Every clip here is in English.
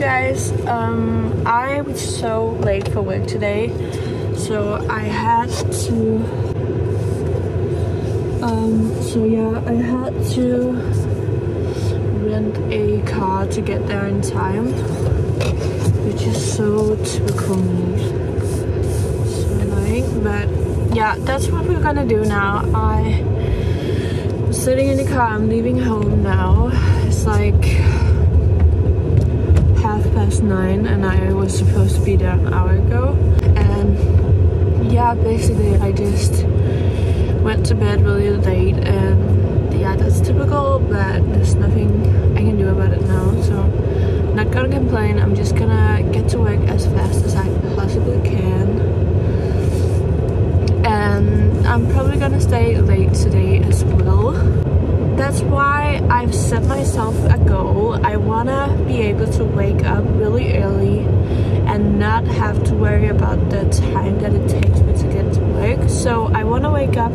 Guys, um, I was so late for work today, so I had to, um, so yeah, I had to rent a car to get there in time, which is so typical me, so annoying, but yeah, that's what we're gonna do now. I am sitting in the car, I'm leaving home now, it's like past nine and I was supposed to be there an hour ago. And yeah basically I just went to bed really late and yeah that's typical but there's nothing I can do about it now so I'm not gonna complain. I'm just gonna get to work as fast as I possibly can. And I'm probably gonna stay late today as well that's why I've set myself a goal. I wanna be able to wake up really early and not have to worry about the time that it takes me to get to work. So I wanna wake up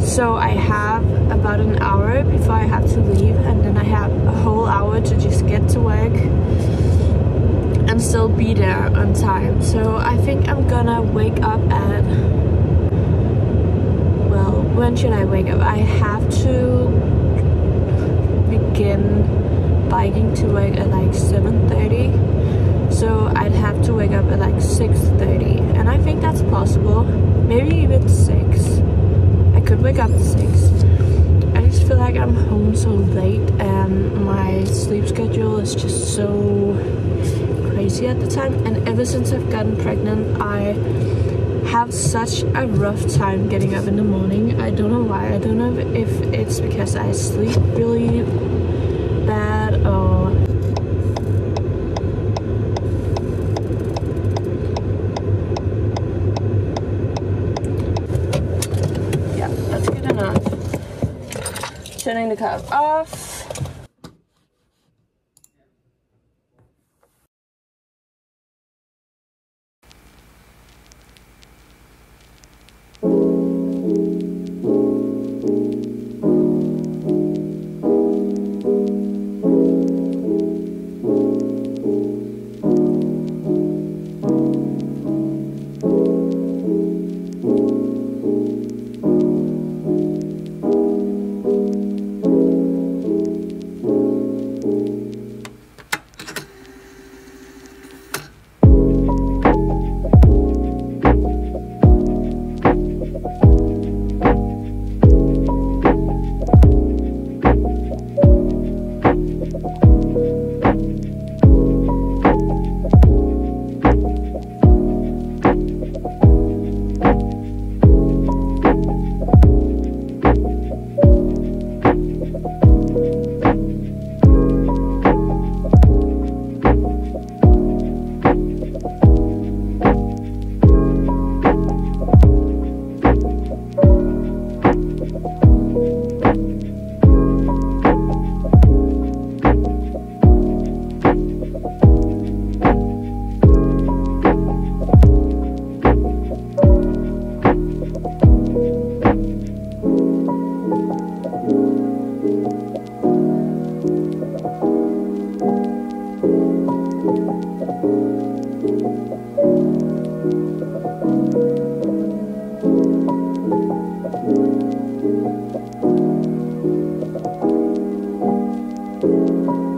so I have about an hour before I have to leave and then I have a whole hour to just get to work and still be there on time. So I think I'm gonna wake up at should I wake up? I have to begin biking to work at like 7.30 so I'd have to wake up at like 6.30 and I think that's possible. Maybe even 6 I could wake up at 6 I just feel like I'm home so late and my sleep schedule is just so crazy at the time. And ever since I've gotten pregnant I have such a rough time getting up in the morning. I don't know why. I don't know if it's because I sleep really bad or yeah, that's good enough. Turning the cup off.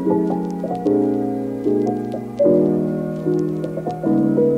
Thank you.